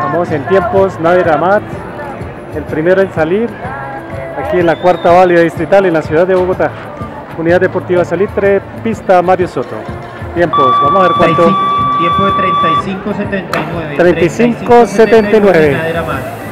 Vamos en tiempos, Nader Amat, el primero en salir, aquí en la cuarta válida distrital en la ciudad de Bogotá. Unidad Deportiva Salitre, pista Mario Soto. Tiempos, vamos a ver cuánto. Tiempo de 35.79. 35.79. Nader